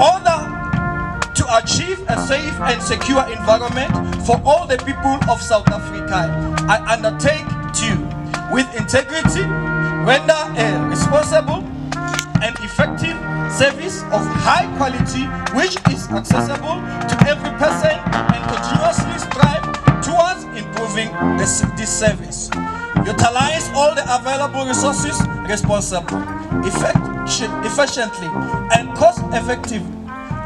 order to achieve a safe and secure environment for all the people of South Africa, I undertake to, with integrity, render a responsible and effective service of high quality which is accessible to every person and continuously strive towards improving this, this service. Utilize all the available resources responsibly, effect, efficiently, and cost effectively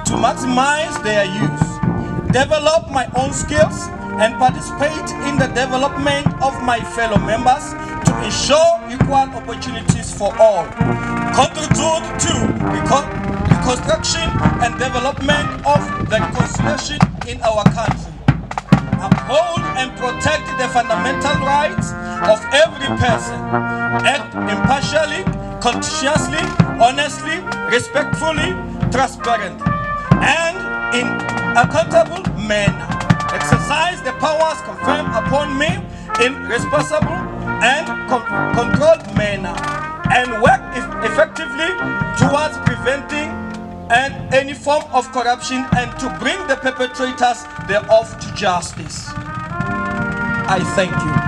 to maximize their use. Develop my own skills and participate in the development of my fellow members to ensure equal opportunities for all. Contribute to recon- reconstruction and development of the reconciliation in our country. Uphold and protect the fundamental rights of every person. Act impartially, conscientiously, honestly, respectfully, transparently, and in accountable manner. Exercise the powers conferred upon me in responsible and con- controlled manner, and work effectively any form of corruption and to bring the perpetrators thereof to justice. I thank you.